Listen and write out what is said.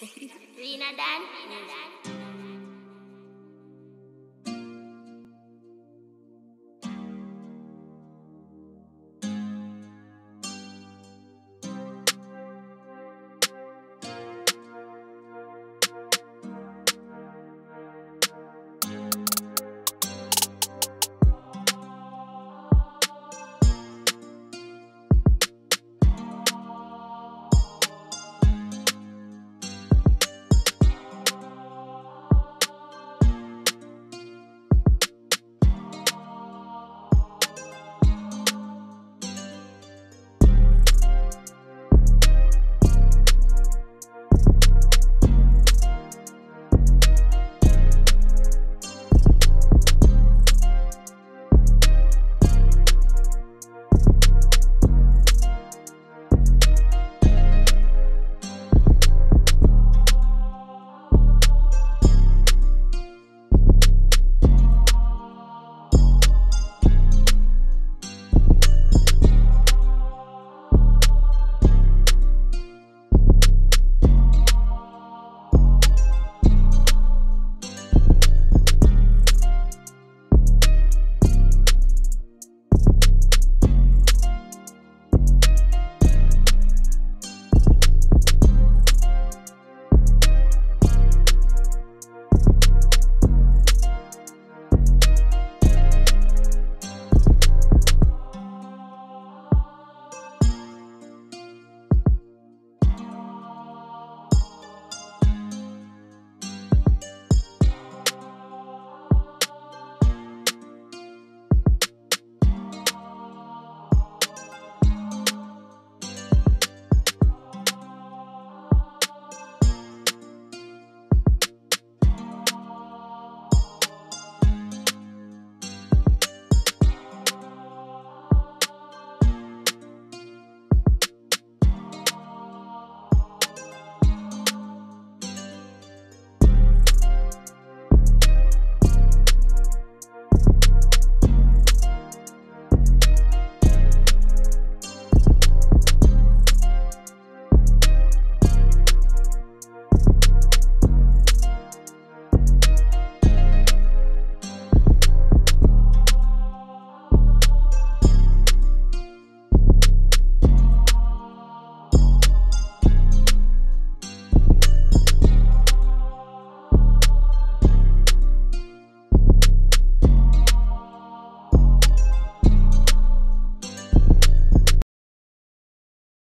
Rina Dan.